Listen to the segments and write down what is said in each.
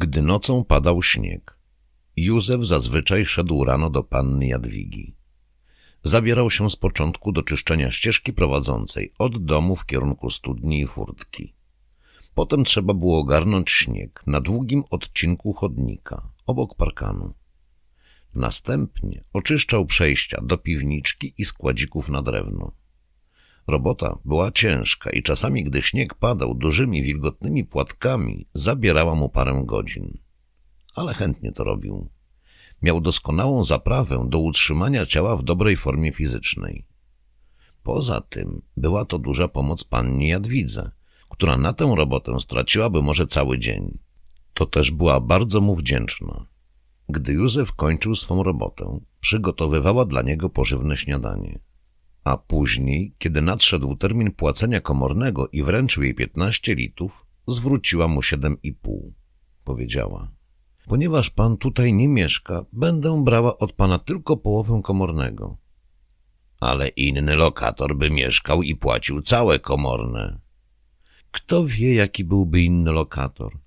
Gdy nocą padał śnieg, Józef zazwyczaj szedł rano do panny Jadwigi. Zabierał się z początku do czyszczenia ścieżki prowadzącej od domu w kierunku studni i furtki. Potem trzeba było ogarnąć śnieg na długim odcinku chodnika, obok parkanu. Następnie oczyszczał przejścia do piwniczki i składzików na drewno. Robota była ciężka i czasami, gdy śnieg padał dużymi, wilgotnymi płatkami, zabierała mu parę godzin. Ale chętnie to robił. Miał doskonałą zaprawę do utrzymania ciała w dobrej formie fizycznej. Poza tym była to duża pomoc pannie Jadwidze, która na tę robotę straciłaby może cały dzień. To też była bardzo mu wdzięczna. Gdy Józef kończył swą robotę, przygotowywała dla niego pożywne śniadanie. A później, kiedy nadszedł termin płacenia komornego i wręczył jej piętnaście litów, zwróciła mu siedem i pół. Powiedziała, ponieważ pan tutaj nie mieszka, będę brała od pana tylko połowę komornego. Ale inny lokator by mieszkał i płacił całe komorne. Kto wie, jaki byłby inny lokator?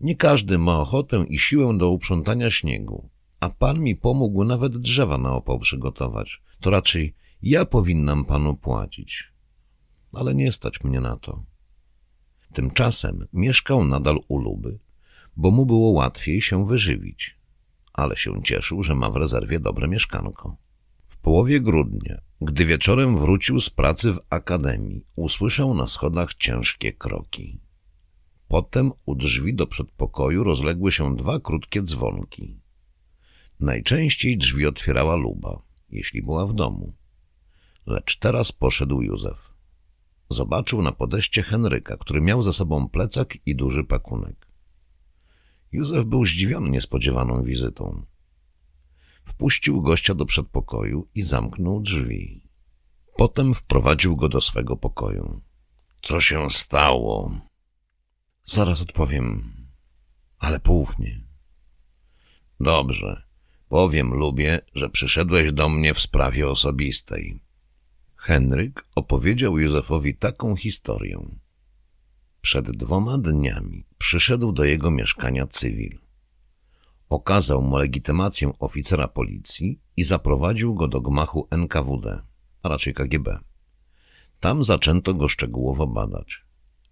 Nie każdy ma ochotę i siłę do uprzątania śniegu, a pan mi pomógł nawet drzewa na opał przygotować. To raczej ja powinnam panu płacić. Ale nie stać mnie na to. Tymczasem mieszkał nadal u Luby, bo mu było łatwiej się wyżywić, ale się cieszył, że ma w rezerwie dobre mieszkanko. W połowie grudnia, gdy wieczorem wrócił z pracy w akademii, usłyszał na schodach ciężkie kroki. Potem u drzwi do przedpokoju rozległy się dwa krótkie dzwonki. Najczęściej drzwi otwierała Luba, jeśli była w domu. Lecz teraz poszedł Józef. Zobaczył na podejście Henryka, który miał za sobą plecak i duży pakunek. Józef był zdziwiony niespodziewaną wizytą. Wpuścił gościa do przedpokoju i zamknął drzwi. Potem wprowadził go do swego pokoju. Co się stało? Zaraz odpowiem, ale poufnie. Dobrze. Powiem Lubie, że przyszedłeś do mnie w sprawie osobistej. Henryk opowiedział Józefowi taką historię. Przed dwoma dniami przyszedł do jego mieszkania cywil. Okazał mu legitymację oficera policji i zaprowadził go do gmachu NKWD, a raczej KGB. Tam zaczęto go szczegółowo badać.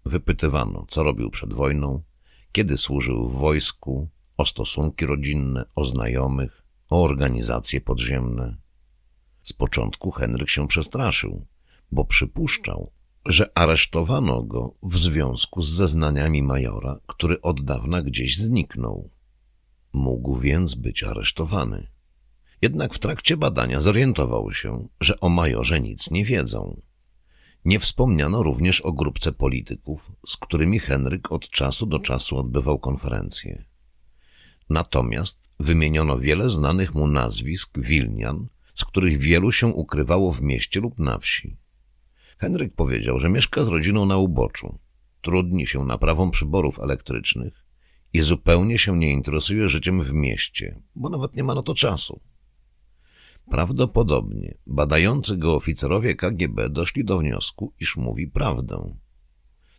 Wypytywano, co robił przed wojną, kiedy służył w wojsku, o stosunki rodzinne, o znajomych, o organizacje podziemne. Z początku Henryk się przestraszył, bo przypuszczał, że aresztowano go w związku z zeznaniami majora, który od dawna gdzieś zniknął. Mógł więc być aresztowany. Jednak w trakcie badania zorientował się, że o majorze nic nie wiedzą. Nie wspomniano również o grupce polityków, z którymi Henryk od czasu do czasu odbywał konferencje. Natomiast wymieniono wiele znanych mu nazwisk Wilnian, z których wielu się ukrywało w mieście lub na wsi. Henryk powiedział, że mieszka z rodziną na uboczu, trudni się naprawą przyborów elektrycznych i zupełnie się nie interesuje życiem w mieście, bo nawet nie ma na to czasu. Prawdopodobnie badający go oficerowie KGB doszli do wniosku, iż mówi prawdę.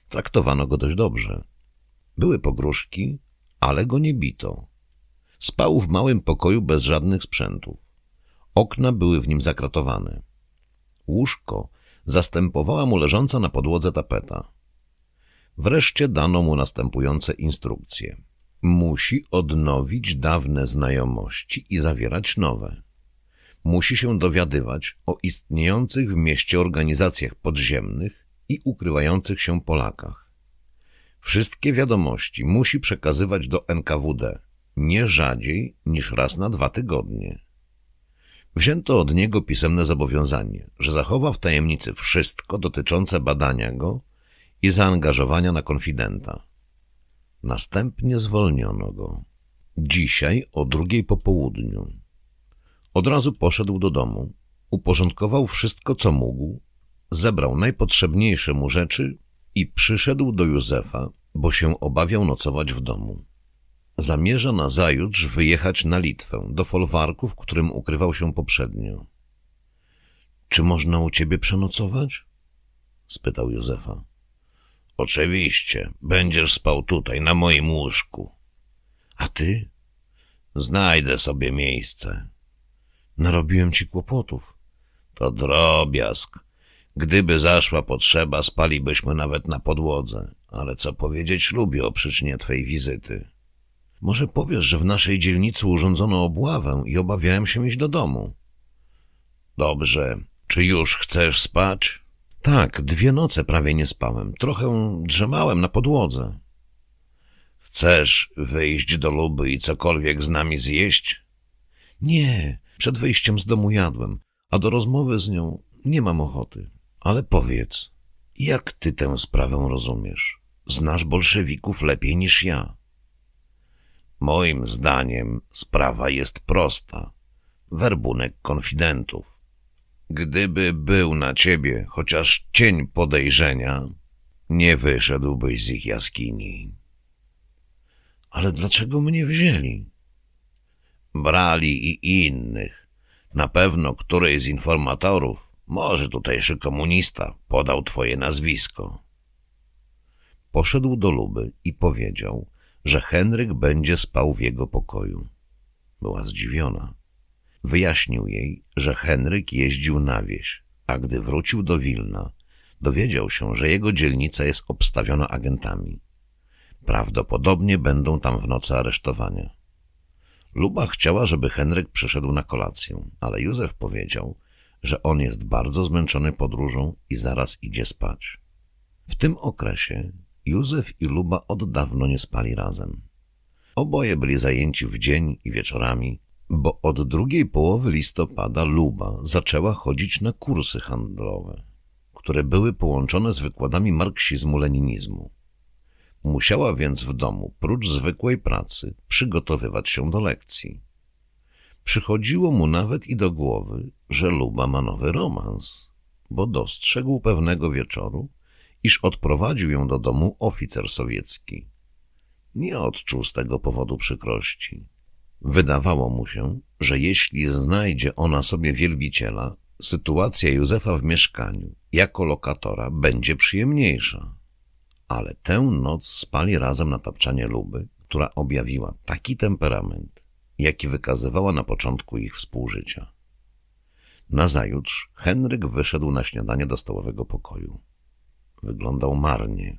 Traktowano go dość dobrze. Były pogróżki, ale go nie bito. Spał w małym pokoju bez żadnych sprzętów. Okna były w nim zakratowane. Łóżko zastępowała mu leżąca na podłodze tapeta. Wreszcie dano mu następujące instrukcje. Musi odnowić dawne znajomości i zawierać nowe. Musi się dowiadywać o istniejących w mieście organizacjach podziemnych i ukrywających się Polakach. Wszystkie wiadomości musi przekazywać do NKWD, nie rzadziej niż raz na dwa tygodnie. Wzięto od niego pisemne zobowiązanie, że zachowa w tajemnicy wszystko dotyczące badania go i zaangażowania na konfidenta. Następnie zwolniono go. Dzisiaj o drugiej po południu. Od razu poszedł do domu, uporządkował wszystko, co mógł, zebrał najpotrzebniejsze mu rzeczy i przyszedł do Józefa, bo się obawiał nocować w domu. Zamierza na zajutrz wyjechać na Litwę, do folwarku, w którym ukrywał się poprzednio. — Czy można u ciebie przenocować? — spytał Józefa. — Oczywiście. Będziesz spał tutaj, na moim łóżku. A ty? Znajdę sobie miejsce. Narobiłem ci kłopotów. To drobiazg. Gdyby zaszła potrzeba, spalibyśmy nawet na podłodze. Ale co powiedzieć lubię o przyczynie twej wizyty. Może powiesz, że w naszej dzielnicy urządzono obławę i obawiałem się iść do domu. Dobrze. Czy już chcesz spać? Tak, dwie noce prawie nie spałem. Trochę drzemałem na podłodze. Chcesz wyjść do Luby i cokolwiek z nami zjeść? Nie, przed wyjściem z domu jadłem, a do rozmowy z nią nie mam ochoty. Ale powiedz, jak ty tę sprawę rozumiesz? Znasz bolszewików lepiej niż ja. Moim zdaniem sprawa jest prosta. Werbunek konfidentów. Gdyby był na ciebie chociaż cień podejrzenia, nie wyszedłbyś z ich jaskini. Ale dlaczego mnie wzięli? Brali i innych. Na pewno któryś z informatorów, może tutejszy komunista, podał twoje nazwisko. Poszedł do Luby i powiedział, że Henryk będzie spał w jego pokoju. Była zdziwiona. Wyjaśnił jej, że Henryk jeździł na wieś, a gdy wrócił do Wilna, dowiedział się, że jego dzielnica jest obstawiona agentami. Prawdopodobnie będą tam w nocy aresztowania. Luba chciała, żeby Henryk przyszedł na kolację, ale Józef powiedział, że on jest bardzo zmęczony podróżą i zaraz idzie spać. W tym okresie Józef i Luba od dawno nie spali razem. Oboje byli zajęci w dzień i wieczorami, bo od drugiej połowy listopada Luba zaczęła chodzić na kursy handlowe, które były połączone z wykładami marksizmu-leninizmu. Musiała więc w domu, prócz zwykłej pracy, przygotowywać się do lekcji. Przychodziło mu nawet i do głowy, że Luba ma nowy romans, bo dostrzegł pewnego wieczoru, iż odprowadził ją do domu oficer sowiecki. Nie odczuł z tego powodu przykrości. Wydawało mu się, że jeśli znajdzie ona sobie wielbiciela, sytuacja Józefa w mieszkaniu jako lokatora będzie przyjemniejsza. Ale tę noc spali razem na tapczanie Luby, która objawiła taki temperament, jaki wykazywała na początku ich współżycia. Nazajutrz Henryk wyszedł na śniadanie do stołowego pokoju. Wyglądał marnie.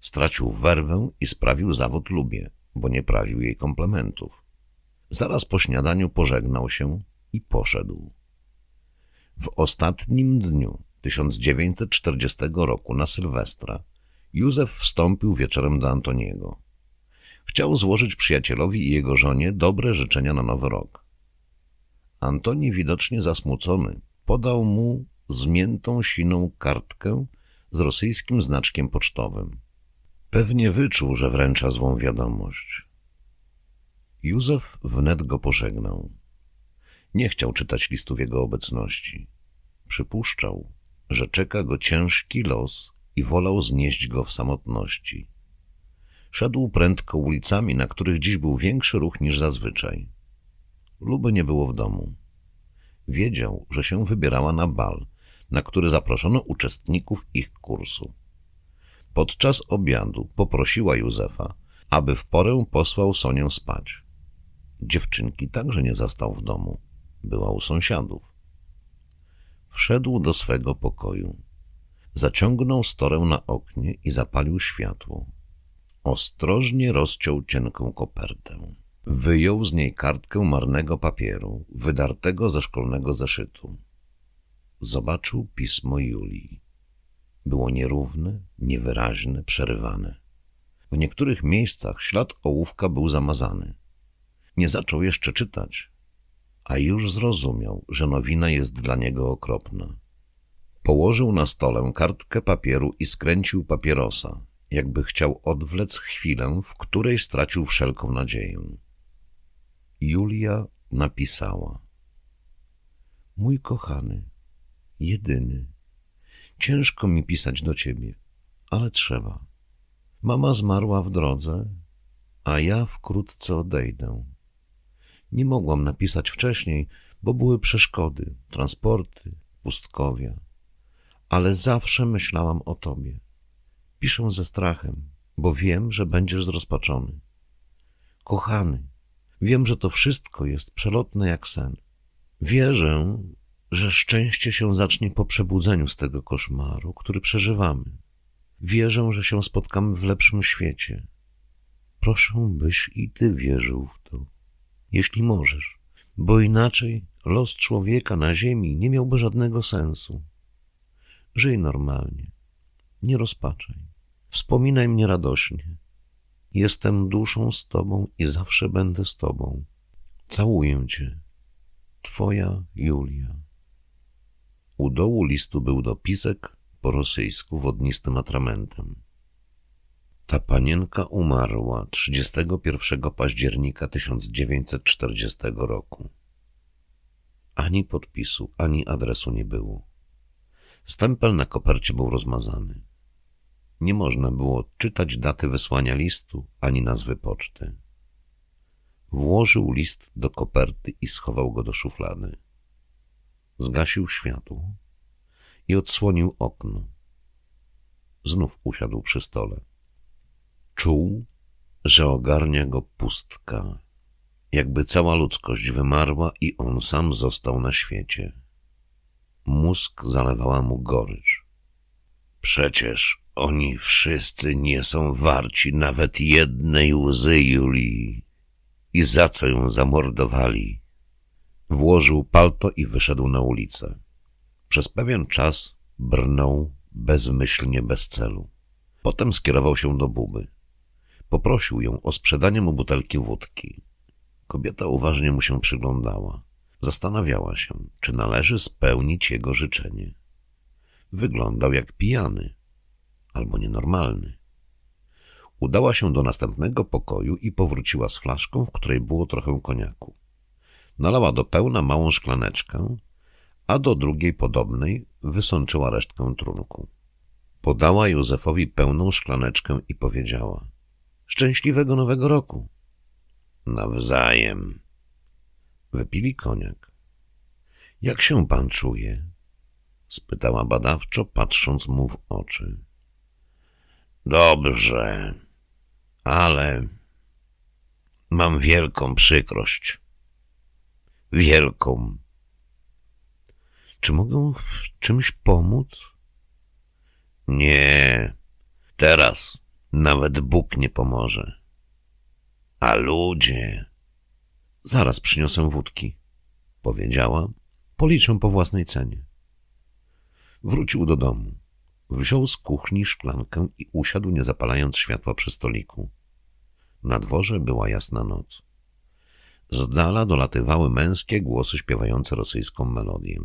Stracił werwę i sprawił zawód Lubie, bo nie prawił jej komplementów. Zaraz po śniadaniu pożegnał się i poszedł. W ostatnim dniu 1940 roku na Sylwestra Józef wstąpił wieczorem do Antoniego. Chciał złożyć przyjacielowi i jego żonie dobre życzenia na nowy rok. Antoni, widocznie zasmucony, podał mu zmiętą siną kartkę z rosyjskim znaczkiem pocztowym. Pewnie wyczuł, że wręcza złą wiadomość. Józef wnet go pożegnał. Nie chciał czytać listu w jego obecności. Przypuszczał, że czeka go ciężki los i wolał znieść go w samotności. Szedł prędko ulicami, na których dziś był większy ruch niż zazwyczaj. Luby nie było w domu. Wiedział, że się wybierała na bal, na który zaproszono uczestników ich kursu. Podczas obiadu poprosiła Józefa, aby w porę posłał Sonię spać. Dziewczynki także nie zastał w domu. Była u sąsiadów. Wszedł do swego pokoju. Zaciągnął storę na oknie i zapalił światło. Ostrożnie rozciął cienką kopertę. Wyjął z niej kartkę marnego papieru, wydartego ze szkolnego zeszytu. Zobaczył pismo Julii. Było nierówne, niewyraźne, przerywane. W niektórych miejscach ślad ołówka był zamazany. Nie zaczął jeszcze czytać, a już zrozumiał, że nowina jest dla niego okropna. Położył na stole kartkę papieru i skręcił papierosa, jakby chciał odwlec chwilę, w której stracił wszelką nadzieję. Julia napisała Mój kochany, jedyny, ciężko mi pisać do ciebie, ale trzeba. Mama zmarła w drodze, a ja wkrótce odejdę. Nie mogłam napisać wcześniej, bo były przeszkody, transporty, pustkowia ale zawsze myślałam o tobie. Piszę ze strachem, bo wiem, że będziesz zrozpaczony. kochany, wiem, że to wszystko jest przelotne jak sen. Wierzę, że szczęście się zacznie po przebudzeniu z tego koszmaru, który przeżywamy. Wierzę, że się spotkamy w lepszym świecie. Proszę, byś i ty wierzył w to, jeśli możesz, bo inaczej los człowieka na ziemi nie miałby żadnego sensu. Żyj normalnie, nie rozpaczaj, wspominaj mnie radośnie. Jestem duszą z tobą i zawsze będę z tobą. Całuję cię. Twoja Julia. U dołu listu był dopisek po rosyjsku wodnistym atramentem. Ta panienka umarła 31 października 1940 roku. Ani podpisu, ani adresu nie było. Stempel na kopercie był rozmazany. Nie można było czytać daty wysłania listu, ani nazwy poczty. Włożył list do koperty i schował go do szuflady. Zgasił światło i odsłonił okno. Znów usiadł przy stole. Czuł, że ogarnia go pustka, jakby cała ludzkość wymarła i on sam został na świecie. Mózg zalewała mu gorycz. Przecież oni wszyscy nie są warci nawet jednej łzy Julii. I za co ją zamordowali? Włożył palto i wyszedł na ulicę. Przez pewien czas brnął bezmyślnie, bez celu. Potem skierował się do Buby. Poprosił ją o sprzedanie mu butelki wódki. Kobieta uważnie mu się przyglądała. Zastanawiała się, czy należy spełnić jego życzenie. Wyglądał jak pijany albo nienormalny. Udała się do następnego pokoju i powróciła z flaszką, w której było trochę koniaku. Nalała do pełna małą szklaneczkę, a do drugiej podobnej wysączyła resztkę trunku. Podała Józefowi pełną szklaneczkę i powiedziała — Szczęśliwego nowego roku! Nawzajem. Wypili koniak. — Jak się pan czuje? — spytała badawczo, patrząc mu w oczy. — Dobrze, ale mam wielką przykrość. Wielką. Czy mogę w czymś pomóc? Nie, teraz nawet Bóg nie pomoże. A ludzie... Zaraz przyniosę wódki, powiedziała. Policzę po własnej cenie. Wrócił do domu. Wziął z kuchni szklankę i usiadł, nie zapalając światła przy stoliku. Na dworze była jasna noc. Z dala dolatywały męskie głosy śpiewające rosyjską melodię.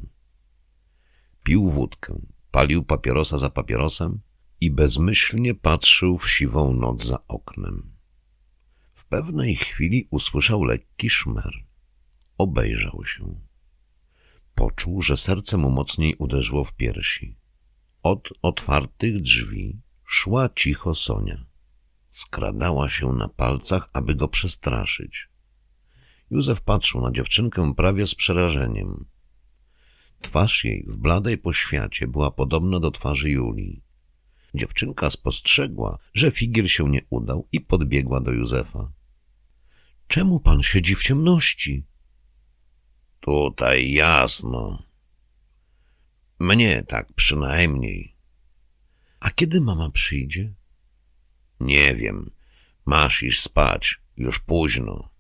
Pił wódkę, palił papierosa za papierosem i bezmyślnie patrzył w siwą noc za oknem. W pewnej chwili usłyszał lekki szmer. Obejrzał się. Poczuł, że serce mu mocniej uderzyło w piersi. Od otwartych drzwi szła cicho Sonia. Skradała się na palcach, aby go przestraszyć. Józef patrzył na dziewczynkę prawie z przerażeniem. Twarz jej w bladej poświacie była podobna do twarzy Julii. Dziewczynka spostrzegła, że figiel się nie udał i podbiegła do Józefa. — Czemu pan siedzi w ciemności? — Tutaj jasno. — Mnie tak przynajmniej. — A kiedy mama przyjdzie? — Nie wiem. Masz iść spać. Już późno.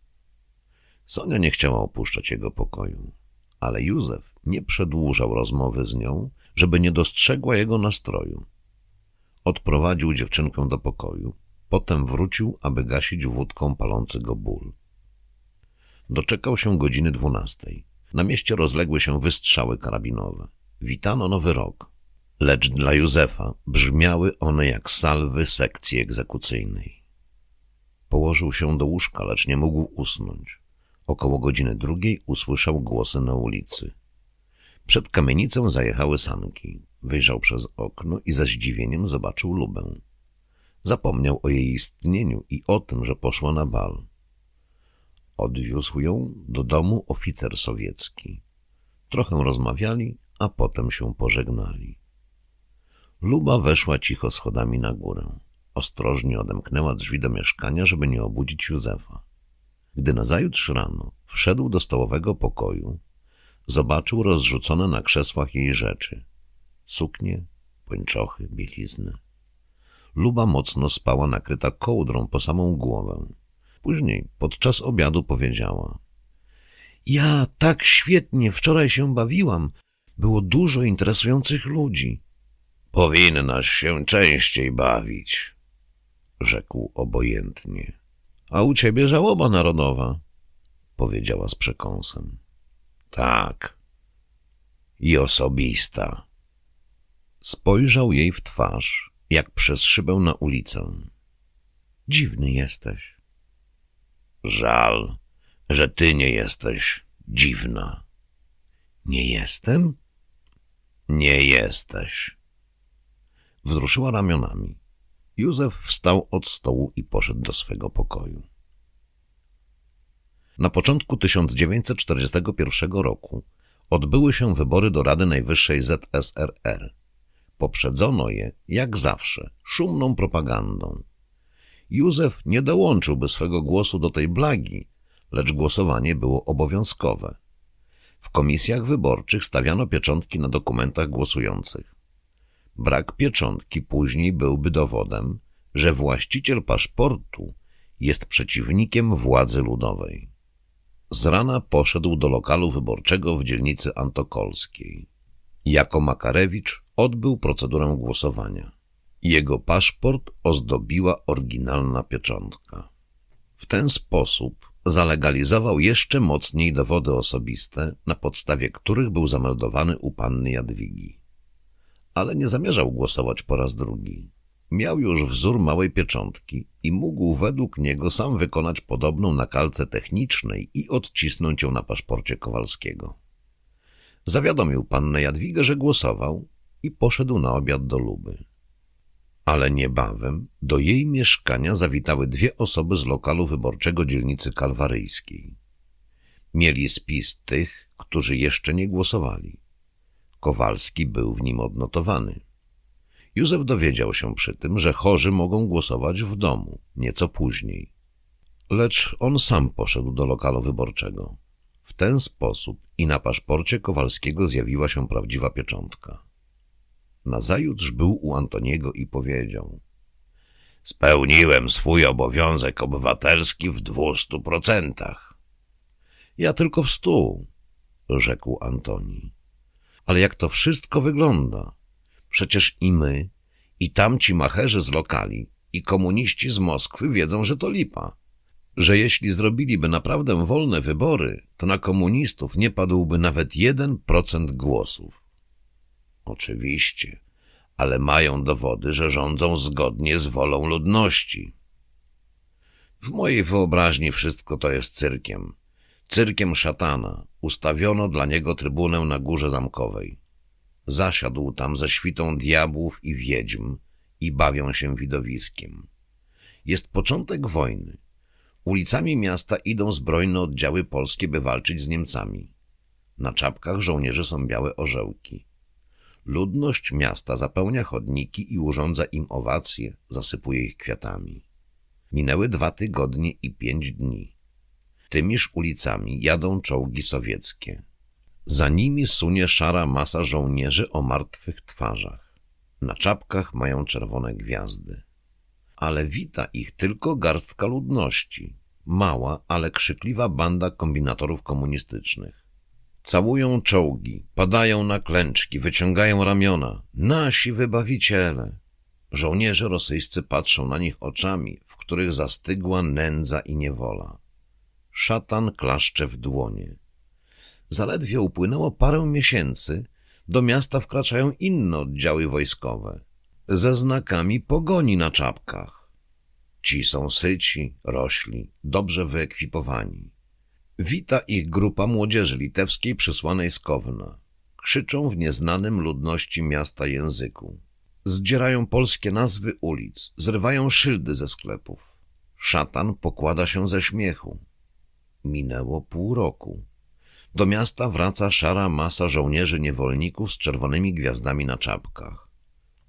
Sonia nie chciała opuszczać jego pokoju, ale Józef nie przedłużał rozmowy z nią, żeby nie dostrzegła jego nastroju. Odprowadził dziewczynkę do pokoju, potem wrócił, aby gasić wódką palący go ból. Doczekał się godziny dwunastej. Na mieście rozległy się wystrzały karabinowe. Witano nowy rok. Lecz dla Józefa brzmiały one jak salwy sekcji egzekucyjnej. Położył się do łóżka, lecz nie mógł usnąć. Około godziny drugiej usłyszał głosy na ulicy. Przed kamienicą zajechały sanki. Wyjrzał przez okno i ze zdziwieniem zobaczył Lubę. Zapomniał o jej istnieniu i o tym, że poszła na bal. Odwiózł ją do domu oficer sowiecki. Trochę rozmawiali, a potem się pożegnali. Luba weszła cicho schodami na górę. Ostrożnie odemknęła drzwi do mieszkania, żeby nie obudzić Józefa. Gdy nazajutrz rano wszedł do stołowego pokoju, zobaczył rozrzucone na krzesłach jej rzeczy. Suknie, pończochy, bielizny. Luba mocno spała nakryta kołdrą po samą głowę. Później, podczas obiadu powiedziała. Ja tak świetnie wczoraj się bawiłam. Było dużo interesujących ludzi. Powinnaś się częściej bawić, rzekł obojętnie. A u ciebie żałoba narodowa, powiedziała z przekąsem. Tak. I osobista. Spojrzał jej w twarz, jak przez szybę na ulicę. Dziwny jesteś. Żal, że ty nie jesteś dziwna. Nie jestem? Nie jesteś. Wzruszyła ramionami. Józef wstał od stołu i poszedł do swego pokoju. Na początku 1941 roku odbyły się wybory do Rady Najwyższej ZSRR. Poprzedzono je, jak zawsze, szumną propagandą. Józef nie dołączyłby swego głosu do tej blagi, lecz głosowanie było obowiązkowe. W komisjach wyborczych stawiano pieczątki na dokumentach głosujących. Brak pieczątki później byłby dowodem, że właściciel paszportu jest przeciwnikiem władzy ludowej. Z rana poszedł do lokalu wyborczego w dzielnicy Antokolskiej. Jako Makarewicz odbył procedurę głosowania. Jego paszport ozdobiła oryginalna pieczątka. W ten sposób zalegalizował jeszcze mocniej dowody osobiste, na podstawie których był zameldowany u panny Jadwigi. Ale nie zamierzał głosować po raz drugi. Miał już wzór małej pieczątki i mógł według niego sam wykonać podobną na kalce technicznej i odcisnąć ją na paszporcie Kowalskiego. Zawiadomił pannę Jadwigę, że głosował i poszedł na obiad do Luby. Ale niebawem do jej mieszkania zawitały dwie osoby z lokalu wyborczego dzielnicy kalwaryjskiej. Mieli spis tych, którzy jeszcze nie głosowali. Kowalski był w nim odnotowany. Józef dowiedział się przy tym, że chorzy mogą głosować w domu, nieco później. Lecz on sam poszedł do lokalu wyborczego. W ten sposób i na paszporcie Kowalskiego zjawiła się prawdziwa pieczątka. Nazajutrz był u Antoniego i powiedział Spełniłem swój obowiązek obywatelski w dwustu procentach. Ja tylko w stu, rzekł Antoni. Ale jak to wszystko wygląda? Przecież i my, i tamci macherzy z lokali, i komuniści z Moskwy wiedzą, że to lipa. Że jeśli zrobiliby naprawdę wolne wybory, to na komunistów nie padłby nawet jeden procent głosów. Oczywiście, ale mają dowody, że rządzą zgodnie z wolą ludności. W mojej wyobraźni wszystko to jest cyrkiem. Cyrkiem szatana. Ustawiono dla niego trybunę na górze zamkowej. Zasiadł tam ze świtą diabłów i wiedźm i bawią się widowiskiem. Jest początek wojny. Ulicami miasta idą zbrojne oddziały polskie, by walczyć z Niemcami. Na czapkach żołnierzy są białe orzełki. Ludność miasta zapełnia chodniki i urządza im owacje, zasypuje ich kwiatami. Minęły dwa tygodnie i pięć dni. Tymiż ulicami jadą czołgi sowieckie. Za nimi sunie szara masa żołnierzy o martwych twarzach. Na czapkach mają czerwone gwiazdy. Ale wita ich tylko garstka ludności. Mała, ale krzykliwa banda kombinatorów komunistycznych. Całują czołgi, padają na klęczki, wyciągają ramiona. Nasi wybawiciele! Żołnierze rosyjscy patrzą na nich oczami, w których zastygła nędza i niewola. Szatan klaszcze w dłonie. Zaledwie upłynęło parę miesięcy, do miasta wkraczają inne oddziały wojskowe, ze znakami pogoni na czapkach. Ci są syci, rośli, dobrze wyekwipowani. Wita ich grupa młodzieży litewskiej przysłanej z Kowna. Krzyczą w nieznanym ludności miasta języku. Zdzierają polskie nazwy ulic, zrywają szyldy ze sklepów. Szatan pokłada się ze śmiechu. Minęło pół roku. Do miasta wraca szara masa żołnierzy niewolników z czerwonymi gwiazdami na czapkach.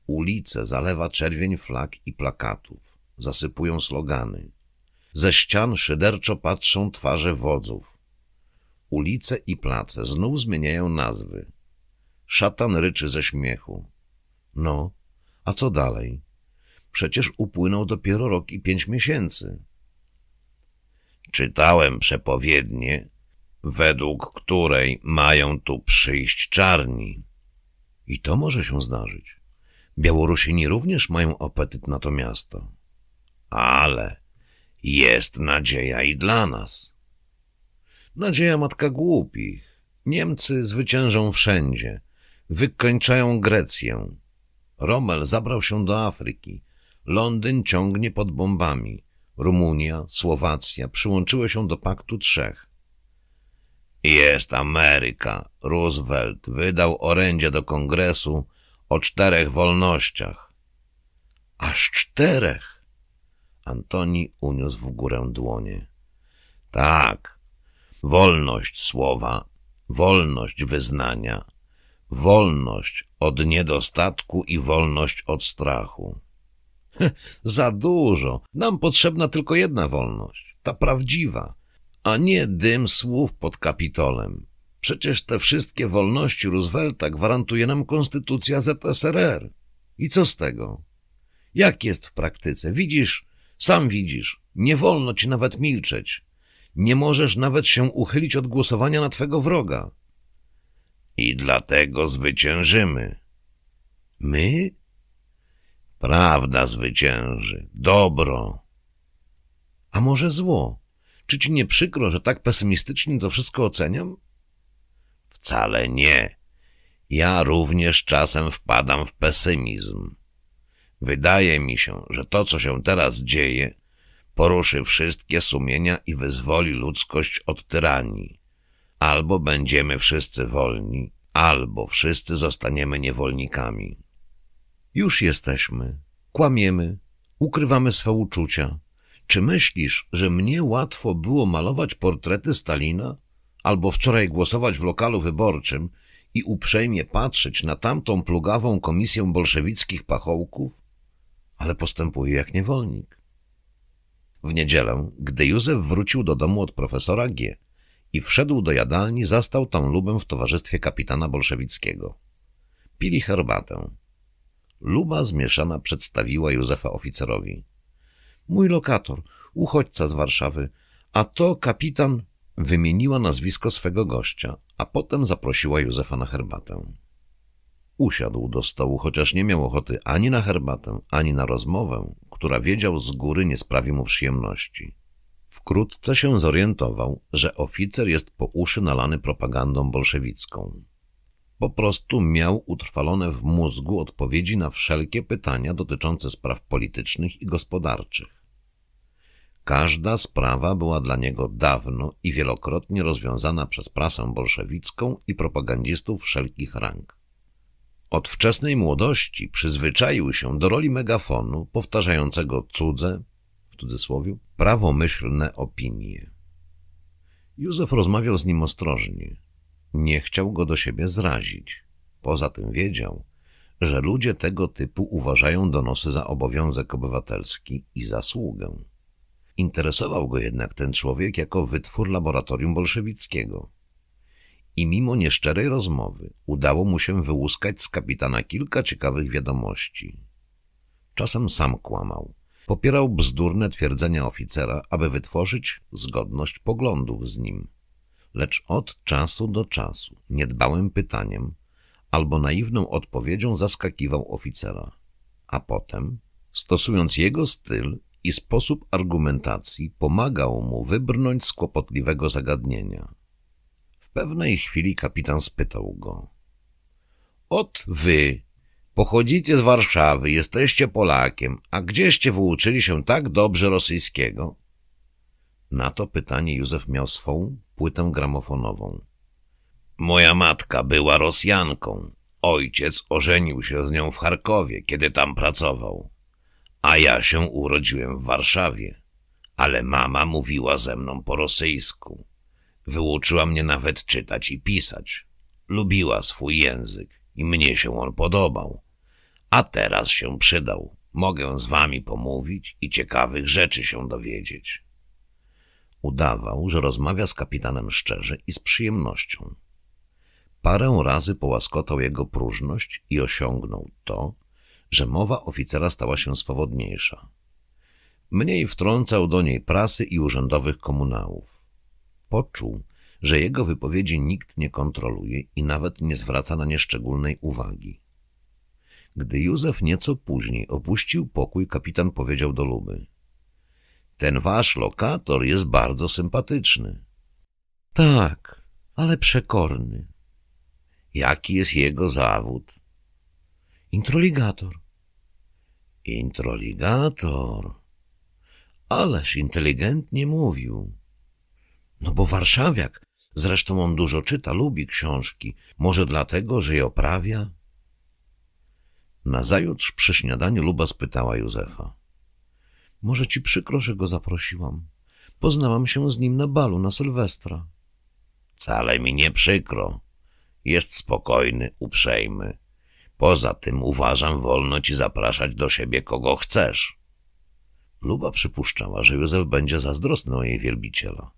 Ulice zalewa czerwień flag i plakatów. Zasypują slogany. Ze ścian szyderczo patrzą twarze wodzów. Ulice i place znów zmieniają nazwy. Szatan ryczy ze śmiechu. No, a co dalej? Przecież upłynął dopiero rok i pięć miesięcy. Czytałem przepowiednię, według której mają tu przyjść czarni. I to może się zdarzyć. Białorusini również mają apetyt na to miasto. Ale jest nadzieja i dla nas. Nadzieja matka głupich. Niemcy zwyciężą wszędzie. Wykończają Grecję. Rommel zabrał się do Afryki. Londyn ciągnie pod bombami. Rumunia, Słowacja przyłączyły się do Paktu Trzech. Jest Ameryka. Roosevelt wydał orędzie do kongresu o czterech wolnościach. Aż czterech! Antoni uniósł w górę dłonie. Tak, wolność słowa, wolność wyznania, wolność od niedostatku i wolność od strachu. Za dużo. Nam potrzebna tylko jedna wolność, ta prawdziwa, a nie dym słów pod kapitolem. Przecież te wszystkie wolności Roosevelta gwarantuje nam konstytucja ZSRR. I co z tego? Jak jest w praktyce? Widzisz, sam widzisz, nie wolno ci nawet milczeć. Nie możesz nawet się uchylić od głosowania na twego wroga. I dlatego zwyciężymy. My? Prawda zwycięży. Dobro. A może zło? Czy ci nie przykro, że tak pesymistycznie to wszystko oceniam? Wcale nie. Ja również czasem wpadam w pesymizm. Wydaje mi się, że to, co się teraz dzieje, poruszy wszystkie sumienia i wyzwoli ludzkość od tyranii. Albo będziemy wszyscy wolni, albo wszyscy zostaniemy niewolnikami. Już jesteśmy, kłamiemy, ukrywamy swe uczucia. Czy myślisz, że mnie łatwo było malować portrety Stalina? Albo wczoraj głosować w lokalu wyborczym i uprzejmie patrzeć na tamtą plugawą komisję bolszewickich pachołków? Ale postępuję jak niewolnik. W niedzielę, gdy Józef wrócił do domu od profesora G i wszedł do jadalni, zastał tam Lubę w towarzystwie kapitana bolszewickiego. Pili herbatę. Luba zmieszana przedstawiła Józefa oficerowi. Mój lokator, uchodźca z Warszawy, a to kapitan wymieniła nazwisko swego gościa, a potem zaprosiła Józefa na herbatę. Usiadł do stołu, chociaż nie miał ochoty ani na herbatę, ani na rozmowę, która wiedział z góry nie sprawi mu przyjemności. Wkrótce się zorientował, że oficer jest po uszy nalany propagandą bolszewicką. Po prostu miał utrwalone w mózgu odpowiedzi na wszelkie pytania dotyczące spraw politycznych i gospodarczych. Każda sprawa była dla niego dawno i wielokrotnie rozwiązana przez prasę bolszewicką i propagandistów wszelkich rang. Od wczesnej młodości przyzwyczaił się do roli megafonu powtarzającego cudze, w cudzysłowie, prawomyślne opinie. Józef rozmawiał z nim ostrożnie. Nie chciał go do siebie zrazić. Poza tym wiedział, że ludzie tego typu uważają donosy za obowiązek obywatelski i zasługę. Interesował go jednak ten człowiek jako wytwór laboratorium bolszewickiego. I mimo nieszczerej rozmowy udało mu się wyłuskać z kapitana kilka ciekawych wiadomości. Czasem sam kłamał. Popierał bzdurne twierdzenia oficera, aby wytworzyć zgodność poglądów z nim. Lecz od czasu do czasu niedbałym pytaniem albo naiwną odpowiedzią zaskakiwał oficera. A potem, stosując jego styl, i sposób argumentacji pomagał mu wybrnąć z kłopotliwego zagadnienia. W pewnej chwili kapitan spytał go. Ot wy, pochodzicie z Warszawy, jesteście Polakiem, a gdzieście wyuczyli się tak dobrze rosyjskiego? Na to pytanie Józef miał swą płytę gramofonową. Moja matka była Rosjanką. Ojciec ożenił się z nią w Charkowie, kiedy tam pracował. A ja się urodziłem w Warszawie, ale mama mówiła ze mną po rosyjsku. Wyuczyła mnie nawet czytać i pisać. Lubiła swój język i mnie się on podobał. A teraz się przydał. Mogę z wami pomówić i ciekawych rzeczy się dowiedzieć. Udawał, że rozmawia z kapitanem szczerze i z przyjemnością. Parę razy połaskotał jego próżność i osiągnął to, że mowa oficera stała się swobodniejsza. Mniej wtrącał do niej prasy i urzędowych komunałów. Poczuł, że jego wypowiedzi nikt nie kontroluje i nawet nie zwraca na nie szczególnej uwagi. Gdy Józef nieco później opuścił pokój, kapitan powiedział do Luby. Ten wasz lokator jest bardzo sympatyczny. Tak, ale przekorny. Jaki jest jego zawód? Introligator. Introligator. Ależ inteligentnie mówił. No bo warszawiak. Zresztą on dużo czyta, lubi książki. Może dlatego, że je oprawia? Nazajutrz przy śniadaniu Luba spytała Józefa. Może ci przykro, że go zaprosiłam. Poznałam się z nim na balu na Sylwestra. Wcale mi nie przykro. Jest spokojny, uprzejmy. Poza tym uważam wolno ci zapraszać do siebie kogo chcesz. Luba przypuszczała, że Józef będzie zazdrosny o jej wielbiciela.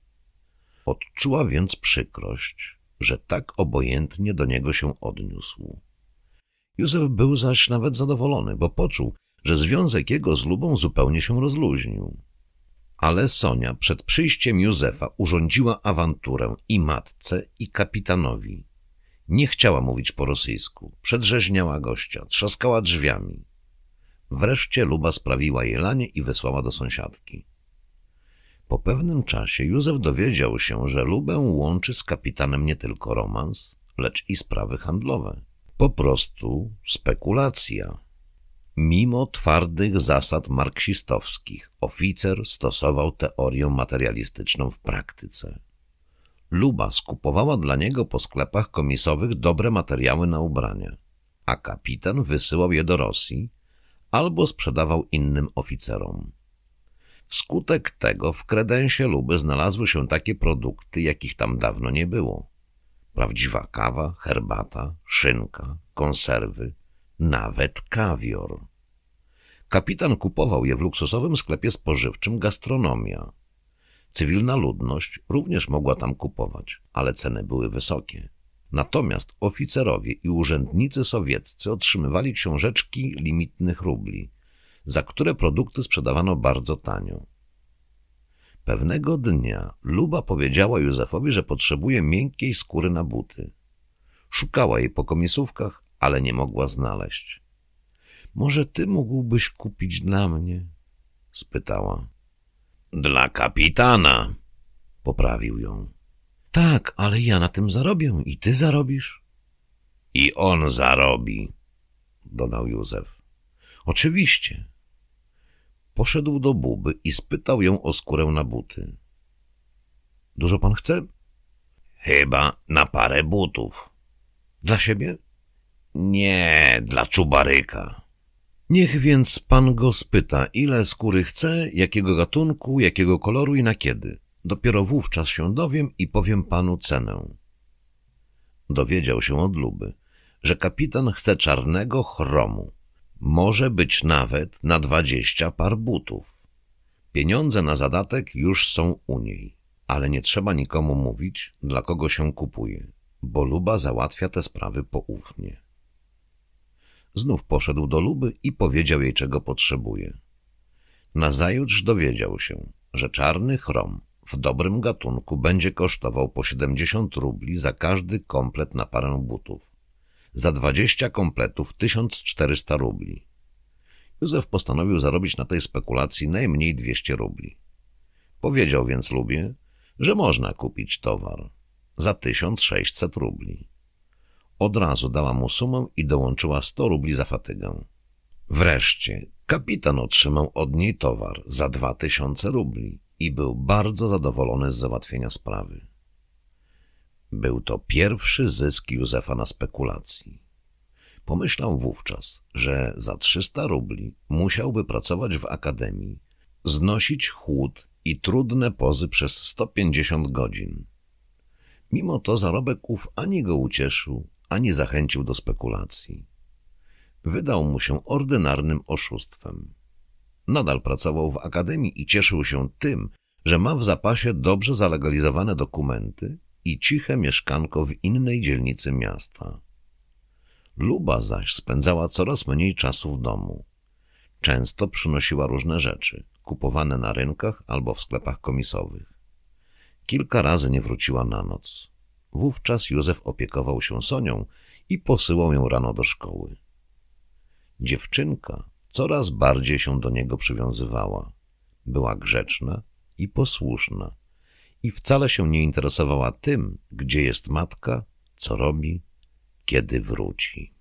Odczuła więc przykrość, że tak obojętnie do niego się odniósł. Józef był zaś nawet zadowolony, bo poczuł, że związek jego z Lubą zupełnie się rozluźnił. Ale Sonia przed przyjściem Józefa urządziła awanturę i matce, i kapitanowi. Nie chciała mówić po rosyjsku, przedrzeźniała gościa, trzaskała drzwiami. Wreszcie Luba sprawiła jelanie i wysłała do sąsiadki. Po pewnym czasie Józef dowiedział się, że Lubę łączy z kapitanem nie tylko romans, lecz i sprawy handlowe. Po prostu spekulacja. Mimo twardych zasad marksistowskich, oficer stosował teorię materialistyczną w praktyce. Luba skupowała dla niego po sklepach komisowych dobre materiały na ubrania, a kapitan wysyłał je do Rosji albo sprzedawał innym oficerom. Wskutek tego w kredensie Luby znalazły się takie produkty, jakich tam dawno nie było. Prawdziwa kawa, herbata, szynka, konserwy, nawet kawior. Kapitan kupował je w luksusowym sklepie spożywczym Gastronomia. Cywilna ludność również mogła tam kupować, ale ceny były wysokie. Natomiast oficerowie i urzędnicy sowieccy otrzymywali książeczki limitnych rubli, za które produkty sprzedawano bardzo tanio. Pewnego dnia Luba powiedziała Józefowi, że potrzebuje miękkiej skóry na buty. Szukała jej po komisówkach, ale nie mogła znaleźć. Może ty mógłbyś kupić dla mnie? spytała. Dla kapitana, poprawił ją. Tak, ale ja na tym zarobię i ty zarobisz. I on zarobi, dodał Józef. Oczywiście. Poszedł do Buby i spytał ją o skórę na buty. Dużo pan chce? Chyba na parę butów. Dla siebie? Nie, dla czubaryka. Niech więc pan go spyta, ile skóry chce, jakiego gatunku, jakiego koloru i na kiedy. Dopiero wówczas się dowiem i powiem panu cenę. Dowiedział się od Luby, że kapitan chce czarnego chromu. Może być nawet na dwadzieścia par butów. Pieniądze na zadatek już są u niej, ale nie trzeba nikomu mówić, dla kogo się kupuje, bo Luba załatwia te sprawy poufnie. Znów poszedł do Luby i powiedział jej, czego potrzebuje. Nazajutrz dowiedział się, że czarny chrom w dobrym gatunku będzie kosztował po 70 rubli za każdy komplet na parę butów. Za 20 kompletów 1400 rubli. Józef postanowił zarobić na tej spekulacji najmniej 200 rubli. Powiedział więc Lubie, że można kupić towar za 1600 rubli. Od razu dała mu sumę i dołączyła 100 rubli za fatygę. Wreszcie kapitan otrzymał od niej towar za 2000 rubli i był bardzo zadowolony z załatwienia sprawy. Był to pierwszy zysk Józefa na spekulacji. Pomyślał wówczas, że za 300 rubli musiałby pracować w akademii, znosić chłód i trudne pozy przez 150 godzin. Mimo to zarobek ów ani go ucieszył, ani zachęcił do spekulacji. Wydał mu się ordynarnym oszustwem. Nadal pracował w akademii i cieszył się tym, że ma w zapasie dobrze zalegalizowane dokumenty i ciche mieszkanko w innej dzielnicy miasta. Luba zaś spędzała coraz mniej czasu w domu. Często przynosiła różne rzeczy, kupowane na rynkach albo w sklepach komisowych. Kilka razy nie wróciła na noc. Wówczas Józef opiekował się Sonią i posyłał ją rano do szkoły. Dziewczynka coraz bardziej się do niego przywiązywała. Była grzeczna i posłuszna i wcale się nie interesowała tym, gdzie jest matka, co robi, kiedy wróci.